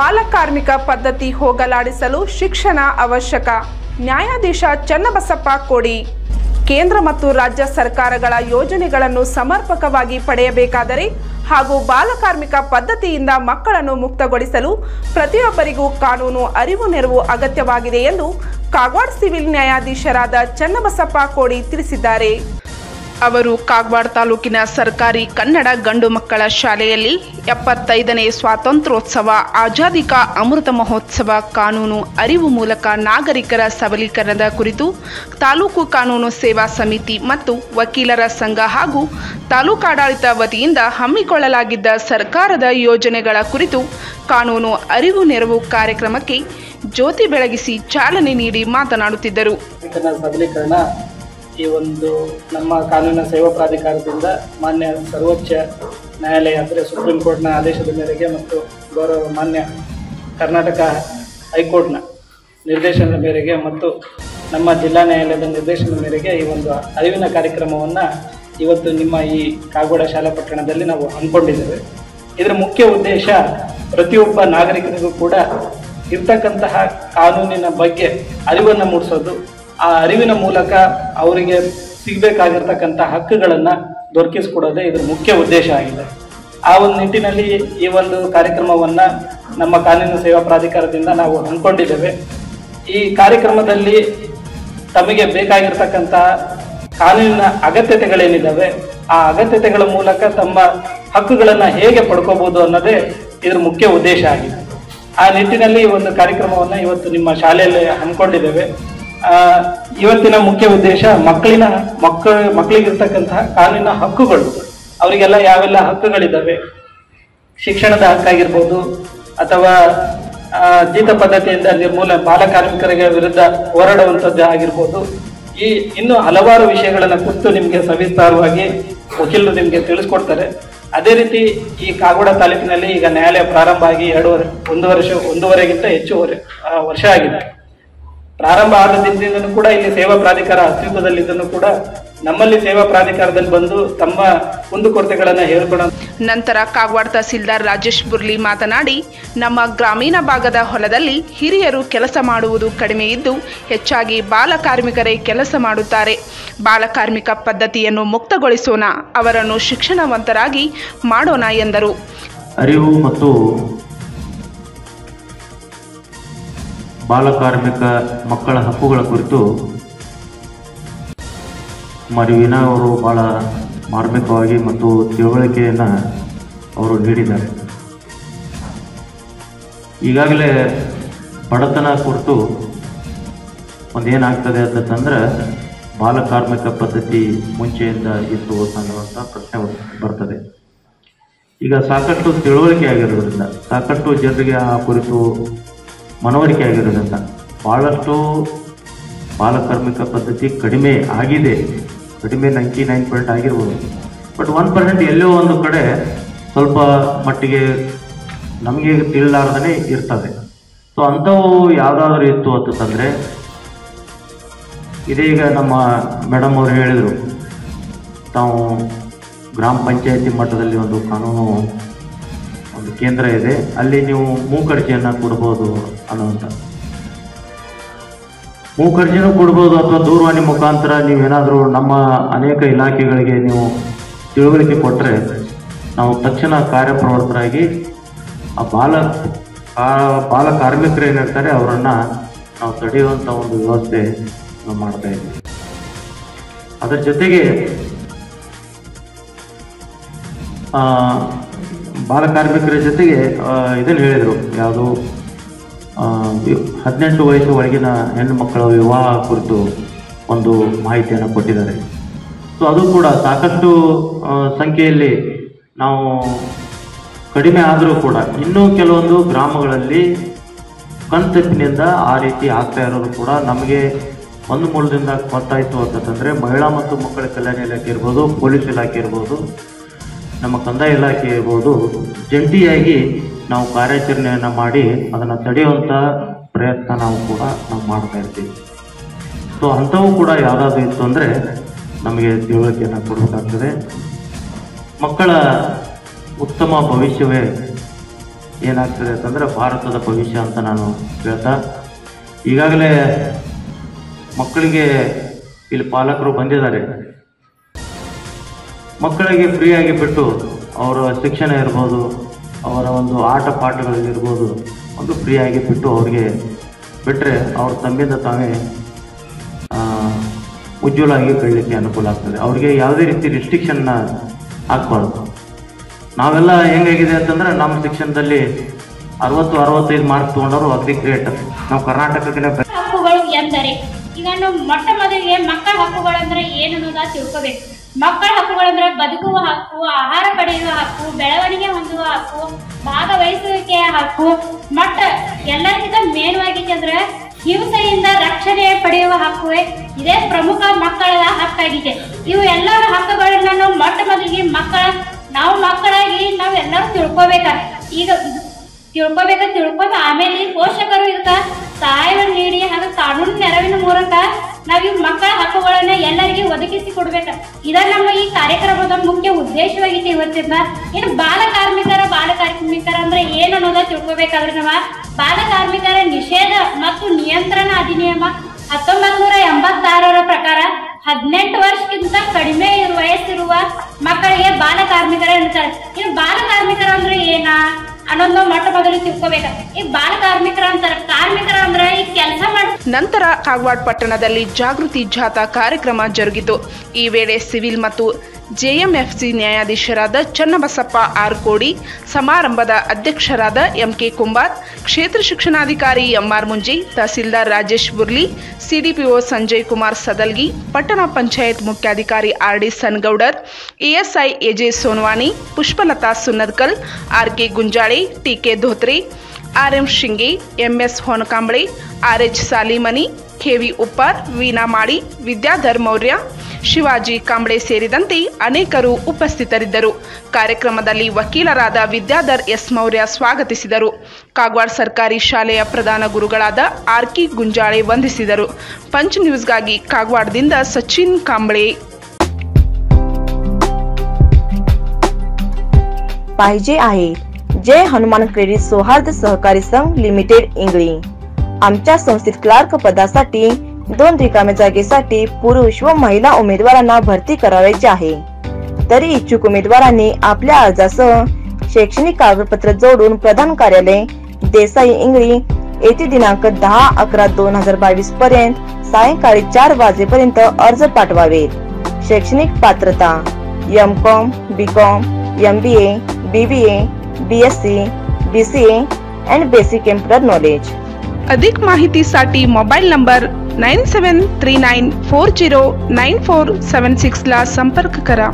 ಬಾಲಕಾರ್ಮಿಕ ಪದ್ಧತಿ ಹೋಗಲಾಡಿಸಲು ಶಿಕ್ಷಣ ಅವಶ್ಯಕ. ನ್ಯಾಯಾಧೀಶ ಚನ್ನಬಸಪ್ಪ ಕೋಡಿ. ಕೇಂದ್ರ ಮತ್ತು ರಾಜ್ಯ ಸರ್ಕಾರಗಳ ಯೋಜನೆಗಳನ್ನು ಸಮರ್ಪಕವಾಗಿ ಪಡೆಯಬೇಕಾದರೆ ಹಾಗೂ ಬಾಲಕಾರ್ಮಿಕ ಪದ್ಧತಿಯಿಂದ ಮಕ್ಕಳನ್ನು ಮುಕ್ತಗೊಳಿಸಲು ಪ್ರತಿಯೊಬ್ಬರಿಗೂ ಕಾನೂನು, ಅರಿವು, ನೆರವು ಅಗತ್ಯವಾಗಿದೆ ಎಂದು ಕಾಗವಾಡ ಸಿವಿಲ್ ನ್ಯಾಯಾಧೀಶರಾದ ಚನ್ನಬಸಪ್ಪ ಕೋಡಿ ತಿಳಿಸಿದ್ದಾರೆ. ಅವರು ಕಾಗವಾಡ ತಾಲೂಕಿನ ಸರ್ಕಾರಿ ಕನ್ನಡ ಗಂಡು ಮಕ್ಕಳ ಶಾಲೆಯಲ್ಲಿ ಎಪ್ಪತ್ತೈದನೇ ಸ್ವಾತಂತ್ರ್ಯೋತ್ಸವ ಆಜಾದಿ ಕಾ ಅಮೃತ ಮಹೋತ್ಸವ ಕಾನೂನು ಅರಿವು ಮೂಲಕ ನಾಗರಿಕರ ಸಬಲೀಕರಣದ ಕುರಿತು ತಾಲೂಕು ಕಾನೂನು ಸೇವಾ ಸಮಿತಿ ಮತ್ತು ವಕೀಲರ ಸಂಘ ಹಾಗೂ ತಾಲೂಕಾಡಳಿತ ವತಿಯಿಂದ ಹಮ್ಮಿಕೊಳ್ಳಲಾಗಿದ್ದ ಸರ್ಕಾರದ ಯೋಜನೆಗಳ ಕುರಿತು ಕಾನೂನು ಅರಿವು ನೆರವು ಕಾರ್ಯಕ್ರಮಕ್ಕೆ ಜ್ಯೋತಿ ಬೆಳಗಿಸಿ ಚಾಲನೆ ನೀಡಿ ಮಾತನಾಡುತ್ತಿದ್ದರು. ಈ ಒಂದು ನಮ್ಮ ಕಾನೂನಿನ ಸೇವಾ ಪ್ರಾಧಿಕಾರದಿಂದ ಮಾನ್ಯ ಸರ್ವೋಚ್ಚ ನ್ಯಾಯಾಲಯ, ಅಂದರೆ ಸುಪ್ರೀಂ ಕೋರ್ಟ್ನ ಆದೇಶದ ಮೇರೆಗೆ ಮತ್ತು ಗೌರವ ಮಾನ್ಯ ಕರ್ನಾಟಕ ಹೈಕೋರ್ಟ್ನ ನಿರ್ದೇಶನದ ಮೇರೆಗೆ ಮತ್ತು ನಮ್ಮ ಜಿಲ್ಲಾ ನ್ಯಾಯಾಲಯದ ನಿರ್ದೇಶನದ ಮೇರೆಗೆ ಈ ಒಂದು ಅರಿವಿನ ಕಾರ್ಯಕ್ರಮವನ್ನು ಇವತ್ತು ನಿಮ್ಮ ಈ ಕಾಗೋಡ ಶಾಲಾ ಪಟ್ಟಣದಲ್ಲಿ ನಾವು ಹಮ್ಮಿಕೊಂಡಿದ್ದೇವೆ. ಇದರ ಮುಖ್ಯ ಉದ್ದೇಶ ಪ್ರತಿಯೊಬ್ಬ ನಾಗರಿಕನಿಗೂ ಕೂಡ ಇರ್ತಕ್ಕಂತಹ ಕಾನೂನಿನ ಬಗ್ಗೆ ಅರಿವನ್ನು ಮೂಡಿಸೋದು ಆ ಅರಿವಿನ ಮೂಲಕ ಅವರಿಗೆ ಸಿಗಬೇಕಾಗಿರ್ತಕ್ಕಂಥ ಹಕ್ಕುಗಳನ್ನು ದೊರಕಿಸಿಕೊಡೋದೇ ಇದರ ಮುಖ್ಯ ಉದ್ದೇಶ ಆಗಿದೆ. ಆ ಒಂದು ನಿಟ್ಟಿನಲ್ಲಿ ಈ ಒಂದು ಕಾರ್ಯಕ್ರಮವನ್ನು ನಮ್ಮ ಕಾನೂನು ಸೇವಾ ಪ್ರಾಧಿಕಾರದಿಂದ ನಾವು ಹಮ್ಮಿಕೊಂಡಿದ್ದೇವೆ. ಈ ಕಾರ್ಯಕ್ರಮದಲ್ಲಿ ತಮಗೆ ಬೇಕಾಗಿರ್ತಕ್ಕಂಥ ಕಾನೂನಿನ ಅಗತ್ಯತೆಗಳೇನಿದ್ದಾವೆ ಆ ಅಗತ್ಯತೆಗಳ ಮೂಲಕ ತಮ್ಮ ಹಕ್ಕುಗಳನ್ನು ಹೇಗೆ ಪಡ್ಕೋಬಹುದು ಅನ್ನೋದೇ ಇದರ ಮುಖ್ಯ ಉದ್ದೇಶ ಆಗಿದೆ. ಆ ನಿಟ್ಟಿನಲ್ಲಿ ಈ ಒಂದು ಕಾರ್ಯಕ್ರಮವನ್ನು ಇವತ್ತು ನಿಮ್ಮ ಶಾಲೆಯಲ್ಲಿ ಹಮ್ಮಿಕೊಂಡಿದ್ದೇವೆ. ಇವತ್ತಿನ ಮುಖ್ಯ ಉದ್ದೇಶ ಮಕ್ಕಳಿನ ಮಕ್ಕಳ ಮಕ್ಕಳಿಗಿರ್ತಕ್ಕಂತಹ ಕಾನೂನಿನ ಹಕ್ಕುಗಳು. ಅವರಿಗೆಲ್ಲ ಯಾವೆಲ್ಲ ಹಕ್ಕುಗಳಿದ್ದಾವೆ? ಶಿಕ್ಷಣದ ಹಕ್ಕಾಗಿರ್ಬೋದು, ಅಥವಾ ಜೀತ ಪದ್ಧತಿಯಿಂದ ನಿರ್ಮೂಲ, ಬಾಲ ಕಾರ್ಮಿಕರಿಗೆ ವಿರುದ್ಧ ಹೋರಾಡುವಂಥದ್ದು ಆಗಿರ್ಬೋದು. ಈ ಇನ್ನು ಹಲವಾರು ವಿಷಯಗಳನ್ನು ಕುರಿತು ನಿಮಗೆ ಸವಿಸ್ತಾರವಾಗಿ ವಕೀಲರು ನಿಮಗೆ ತಿಳಿಸ್ಕೊಡ್ತಾರೆ. ಅದೇ ರೀತಿ ಈ ಕಾಗೋಡ ತಾಲೂಕಿನಲ್ಲಿ ಈಗ ನ್ಯಾಯಾಲಯ ಪ್ರಾರಂಭ ಆಗಿ ಎರಡೂವರೆ ಒಂದು ವರ್ಷ, ಒಂದೂವರೆಗಿಂತ ಹೆಚ್ಚು ವರೆ- ವರ್ಷ ಆಗಿದೆ. ಪ್ರಾರಂಭ ಆದ ದಿನದಿಂದಲೂ ಕೂಡ ಇಲ್ಲಿ ಸೇವಾ ಪ್ರಾಧಿಕಾರ ಅಸ್ತಿತ್ವದಲ್ಲಿದ್ದನ್ನು ಕೂಡ ನಮ್ಮಲ್ಲಿ ಸೇವಾ ಪ್ರಾಧಿಕಾರದಲ್ಲಿ ಬಂದು ತಮ್ಮ ಕುಂದುಕೊರತೆಗಳನ್ನು ಹೇಳ್ಕೊಡೋ ನಂತರ ಕಾಗವಾಡ ತಹಸೀಲ್ದಾರ್ ರಾಜೇಶ್ ಬುರ್ಲಿ ಮಾತನಾಡಿ ನಮ್ಮ ಗ್ರಾಮೀಣ ಭಾಗದ ಹೊಲದಲ್ಲಿ ಹಿರಿಯರು ಕೆಲಸ ಮಾಡುವುದು ಕಡಿಮೆ ಇದ್ದು ಹೆಚ್ಚಾಗಿ ಬಾಲ ಕಾರ್ಮಿಕರೇ ಕೆಲಸ ಮಾಡುತ್ತಾರೆ. ಬಾಲ ಕಾರ್ಮಿಕ ಪದ್ಧತಿಯನ್ನು ಮುಕ್ತಗೊಳಿಸೋಣ ಅವರನ್ನು ಶಿಕ್ಷಣವಂತರಾಗಿ ಮಾಡೋಣ ಎಂದರು. ಅರಿವು ಮತ್ತು ಬಾಲಕಾರ್ಮಿಕ ಮಕ್ಕಳ ಹಕ್ಕುಗಳ ಕುರಿತು ಮರಿವಿನ ಅವರು ಬಹಳ ಮಾರ್ಮಿಕವಾಗಿ ಮತ್ತು ತಿಳುವಳಿಕೆಯನ್ನು ಅವರು ನೀಡಿದ್ದಾರೆ. ಈಗಾಗಲೇ ಬಡತನ ಕುರಿತು ಒಂದೇನಾಗ್ತದೆ ಅಂತಂದ್ರೆ ಬಾಲಕಾರ್ಮಿಕ ಪದ್ಧತಿ ಮುಂಚೆಯಿಂದ ಇತ್ತು ಅನ್ನುವಂಥ ಪ್ರಶ್ನೆ ಬರ್ತದೆ. ಈಗ ಸಾಕಷ್ಟು ತಿಳುವಳಿಕೆ ಆಗಿರೋದ್ರಿಂದ ಸಾಕಷ್ಟು ಜನರಿಗೆ ಆ ಕುರಿತು ಮನವರಿಕೆ ಆಗಿರೋದ್ರಿಂದ ಭಾಳಷ್ಟು ಬಾಲಕಾರ್ಮಿಕ ಪದ್ಧತಿ ಕಡಿಮೆ ಆಗಿದೆ. ಕಡಿಮೆ ನೈಂಟಿ ನೈನ್ ಪಾಯಿಂಟ್ ಆಗಿರ್ಬೋದು. ಬಟ್ ಒನ್ ಪರ್ಸೆಂಟ್ ಎಲ್ಲೋ ಒಂದು ಕಡೆ ಸ್ವಲ್ಪ ಮಟ್ಟಿಗೆ ನಮಗೆ ತಿಳಿಲಾರ್ದೇ ಇರ್ತದೆ. ಸೊ ಅಂಥವು ಯಾವುದಾದ್ರೂ ಇತ್ತು ಅಂತಂದರೆ ಇದೀಗ ನಮ್ಮ ಮೇಡಮ್ ಅವರು ಹೇಳಿದರು. ತಾವು ಗ್ರಾಮ ಪಂಚಾಯತಿ ಮಟ್ಟದಲ್ಲಿ ಒಂದು ಕಾನೂನು ಕೇಂದ್ರ ಇದೆ, ಅಲ್ಲಿ ನೀವು ಮೂಕರ್ಜಿಯನ್ನು ಕೊಡ್ಬೋದು ಅನ್ನುವಂಥ ಮೂಕರ್ಜಿನೂ ಕೊಡ್ಬೋದು ಅಥವಾ ದೂರವಾಣಿ ಮುಖಾಂತರ ನೀವೇನಾದರೂ ನಮ್ಮ ಅನೇಕ ಇಲಾಖೆಗಳಿಗೆ ನೀವು ತಿಳುವಳಿಕೆ ಕೊಟ್ಟರೆ ನಾವು ತಕ್ಷಣ ಕಾರ್ಯಪ್ರವೃತ್ತರಾಗಿ ಆ ಬಾಲ ಬಾಲ ಕಾರ್ಮಿಕರು ಏನಿರ್ತಾರೆ ಅವರನ್ನು ನಾವು ತಡೆಯುವಂಥ ಒಂದು ವ್ಯವಸ್ಥೆ ನಾವು ಮಾಡ್ತಾ ಇದ್ದೀವಿ. ಅದರ ಜೊತೆಗೆ ಬಾಲ ಕಾರ್ಮಿಕರ ಜೊತೆಗೆ ಇದನ್ನು ಹೇಳಿದರು, ಯಾವುದು ಹದಿನೆಂಟು ವಯಸ್ಸು ಒಳಗಿನ ಹೆಣ್ಣು ಮಕ್ಕಳ ವಿವಾಹ ಕುರಿತು ಒಂದು ಮಾಹಿತಿಯನ್ನು ಕೊಟ್ಟಿದ್ದಾರೆ. ಸೊ ಅದು ಕೂಡ ಸಾಕಷ್ಟು ಸಂಖ್ಯೆಯಲ್ಲಿ ನಾವು ಕಡಿಮೆ ಆದರೂ ಕೂಡ ಇನ್ನೂ ಕೆಲವೊಂದು ಗ್ರಾಮಗಳಲ್ಲಿ ಕಣ್ತಪ್ಪಿನಿಂದ ಆ ರೀತಿ ಆಗ್ತಾ ಇರೋದು ಕೂಡ ನಮಗೆ ಒಂದು ಮೂಲದಿಂದ ಗೊತ್ತಾಯಿತು ಅಂತಂದರೆ ಮಹಿಳಾ ಮತ್ತು ಮಕ್ಕಳ ಕಲ್ಯಾಣ ಇಲಾಖೆ ಇರ್ಬೋದು, ಪೊಲೀಸ್ ಇಲಾಖೆ ಇರ್ಬೋದು ನಮ್ಮ ಕಂದಾಯ ಇಲಾಖೆ ಇರ್ಬೋದು, ಜಂಟಿಯಾಗಿ ನಾವು ಕಾರ್ಯಾಚರಣೆಯನ್ನು ಮಾಡಿ ಅದನ್ನು ತಡೆಯುವಂಥ ಪ್ರಯತ್ನ ನಾವು ಕೂಡ ನಾವು ಮಾಡ್ತಾ ಇರ್ತೀವಿ. ಸೊ ಅಂಥವು ಕೂಡ ಯಾವುದಾದ್ರು ಇತ್ತು ಅಂದರೆ ನಮಗೆ ತಿಳುವಳಿಕೆಯನ್ನು ಕೊಡಬೇಕಾಗ್ತದೆ. ಮಕ್ಕಳ ಉತ್ತಮ ಭವಿಷ್ಯವೇ ಏನಾಗ್ತದೆ ಅಂತಂದರೆ ಭಾರತದ ಭವಿಷ್ಯ ಅಂತ ನಾನು ಹೇಳ್ತಾ, ಈಗಾಗಲೇ ಮಕ್ಕಳಿಗೆ ಇಲ್ಲಿ ಪಾಲಕರು ಬಂದಿದ್ದಾರೆ. ಮಕ್ಕಳಿಗೆ ಫ್ರೀಯಾಗಿ ಬಿಟ್ಟು ಅವರ ಶಿಕ್ಷಣ ಇರ್ಬೋದು, ಅವರ ಒಂದು ಆಟ ಪಾಠಗಳಲ್ಲಿರ್ಬೋದು ಒಂದು ಫ್ರೀಯಾಗಿ ಬಿಟ್ಟು ಅವ್ರಿಗೆ ಬಿಟ್ಟರೆ ಅವ್ರ ತಮ್ಮಿಂದ ತಾವೇ ಉಜ್ವಲವಾಗಿ ಬೆಳಲಿಕ್ಕೆ ಅನುಕೂಲ ಆಗ್ತದೆ. ಅವ್ರಿಗೆ ಯಾವುದೇ ರೀತಿ ರಿಸ್ಟ್ರಿಕ್ಷನ್ನ ಹಾಕ್ಬಾರ್ದು. ನಾವೆಲ್ಲ ಹೆಂಗಾಗಿದೆ ಅಂತಂದ್ರೆ ನಮ್ಮ ಶಿಕ್ಷಣದಲ್ಲಿ ಅರವತ್ತು, ಅರವತ್ತೈದು ಮಾರ್ಕ್ಸ್ ತೊಗೊಂಡವರು ಅಗ್ರಿ ಗ್ರೇಟ್ ನಾವು ಕರ್ನಾಟಕಕ್ಕೆ ಹಕ್ಕುಗಳು ಎಂದರೆ? ಈಗ ಮೊಟ್ಟ ಮೊದಲಿಗೆ ಮಕ್ಕಳ ಹಕ್ಕುಗಳಂದ್ರೆ ಏನು ಅನ್ನೋದ ತಿಳ್ಕೋಬೇಕು. ಮಕ್ಕಳ ಹಕ್ಕುಗಳಂದ್ರೆ ಬದುಕುವ ಹಕ್ಕು, ಆಹಾರ ಪಡೆಯುವ ಹಕ್ಕು, ಬೆಳವಣಿಗೆ ಹೊಂದುವ ಹಕ್ಕು ಭಾಗವಹಿಸುವಿಕೆಯ ಹಕ್ಕು. ಮತ್ತೆ ಎಲ್ಲರಿಗಿಂತ ಮೇನ್ವಾಗಿ ಅಂದ್ರೆ ಹಿಂಸೆಯಿಂದ ರಕ್ಷಣೆ ಪಡೆಯುವ ಹಕ್ಕು ಇದೇ ಪ್ರಮುಖ ಮಕ್ಕಳ ಹಕ್ಕಾಗಿದೆ ಇವು ಎಲ್ಲರ ಹಕ್ಕುಗಳನ್ನ ನಾವು ಮೊಟ್ಟ ಮೊದಲಿಗೆ ಮಕ್ಕಳ, ನಾವು ಮಕ್ಕಳಾಗಿ ನಾವೆಲ್ಲರೂ ತಿಳ್ಕೊಬೇಕ? ಈಗ ತಿಳ್ಕೊಬೇಕ? ತಿಳ್ಕೊಂಡು ಆಮೇಲೆ ಪೋಷಕರು ಇದಕ್ಕ ಸಹಾಯವನ್ನು ನೀಡಿ ಹಾಗೂ ಕಾನೂನು ನೆರವಿನ ಮೂಲಕ ನಾವ್ ಈ ಮಕ್ಕಳ ಹಕ್ಕುಗಳನ್ನ ಎಲ್ಲರಿಗೆ ಒದಗಿಸಿ ಕೊಡ್ಬೇಕ. ಇದ ನಮ್ಮ ಈ ಕಾರ್ಯಕ್ರಮದ ಮುಖ್ಯ ಉದ್ದೇಶವಾಗಿದೆ ಇವತ್ತಿಂದ ಇನ್ನು ಬಾಲ ಕಾರ್ಮಿಕರ ಬಾಲ ಕಾರ್ಮಿಕರ ಅಂದ್ರೆ ಏನ್ ಅನ್ನೋದ ತಿಳ್ಕೊಬೇಕಾದ್ರೆ ನಾವ ಬಾಲ ಕಾರ್ಮಿಕರ ನಿಷೇಧ ಮತ್ತು ನಿಯಂತ್ರಣ ಅಧಿನಿಯಮ ಹತ್ತೊಂಬತ್ ನೂರ ಎಂಬತ್ತಾರರ ಪ್ರಕಾರ ಹದಿನೆಂಟು ವರ್ಷಕ್ಕಿಂತ ಕಡಿಮೆ ವಯಸ್ಸಿರುವ ಮಕ್ಕಳಿಗೆ ಬಾಲ ಕಾರ್ಮಿಕರ ಎನ್ನುತ್ತಾರೆ. ಇನ್ನು ಬಾಲ ಕಾರ್ಮಿಕರ ಅಂದ್ರೆ ಏನ ಅನ್ನೋದು ಮೊಟ್ಟ ಮೊದಲು ತಿಳ್ಕೊಬೇಕ. ಈ ಬಾಲ ಕಾರ್ಮಿಕರ ಅಂತಾರ. ಕಾರ್ಮಿಕರ ಅಂದ್ರೆ ಈ ಕೆಲಸ ನಂತರ ಕಾಗವಾಡ ಪಟ್ಟಣದಲ್ಲಿ ಜಾಗೃತಿ ಜಾಥಾ ಕಾರ್ಯಕ್ರಮ ಜರುಗಿತು. ಈ ವೇಳೆ ಸಿವಿಲ್ ಮತ್ತು ಜೆಎಂಎಫ್ಸಿ ನ್ಯಾಯಾಧೀಶರಾದ ಚನ್ನಬಸಪ್ಪ ಆರ್ ಕೋಡಿ ಸಮಾರಂಭದ ಅಧ್ಯಕ್ಷರಾದ ಎಂಕೆ ಕುಂಬಾರ್, ಕ್ಷೇತ್ರ ಶಿಕ್ಷಣಾಧಿಕಾರಿ ಎಂಆರ್ ಮುಂಜಿ, ತಹಸೀಲ್ದಾರ್ ರಾಜೇಶ್ ಬುರ್ಲಿ, ಸಿಡಿಪಿಒ ಸಂಜಯ್ ಕುಮಾರ್ ಸದಲ್ಗಿ, ಪಟ್ಟಣ ಪಂಚಾಯತ್ ಮುಖ್ಯಾಧಿಕಾರಿ R D Sangoudar, ASI AJ Sonwani Pushpalata Sunnadkal R K Gunjale TK Dhotre RM Shinge MS Honakamble RH Salimani KV Uppar Veena ಮಾಡಿ ವಿದ್ಯಾಧರ್ ಮೌರ್ಯ ಶಿವಾಜಿ ಕಾಂಬಳೆ ಸೇರಿದಂತೆ ಅನೇಕರು ಉಪಸ್ಥಿತರಿದ್ದರು ಕಾರ್ಯಕ್ರಮದಲ್ಲಿ ವಕೀಲರಾದ ವಿದ್ಯಾಧರ್ ಎಸ್ ಮೌರ್ಯ ಸ್ವಾಗತಿಸಿದರು ಕಾಗವಾಡ ಸರ್ಕಾರಿ ಶಾಲೆಯ ಪ್ರಧಾನ ಗುರುಗಳಾದ ಆರ್ಕಿ ಗುಂಜಾಳೆ ವಂದಿಸಿದರು ಪಂಚ್ ನ್ಯೂಸ್ಗಾಗಿ ಕಾಗವಾಡದಿಂದ ಸಚಿನ್ ಕಾಂಬಳೆ पाहिजे आहे जय हनुमान क्रेडिट सौहार्द सहकारी संघ लिमिटेड इंगळी आमच्या संस्थेत क्लार्क पदासाठी दोन रिकाम्या जागेसाठी पुरुष व महिला उमेदवारांना भरती करावायची आहे. तरी इच्छुक उमेदवारांनी आपल्या अर्जासह शैक्षणिक कागदपत्र जोडून प्रधान कार्यालय देसाई इंगळी येथे दिनांक दहा अकरा दोन हजार बावीस पर्यंत सायंकाळी चार वाजेपर्यंत अर्ज पाठवावेत. शैक्षणिक पात्रता M com B com M B A B B A B S C B C A and basic computer knowledge अधिक माहितीसाठी mobile number nine seven three nine four zero nine four seven सिक्सला संपर्क करा.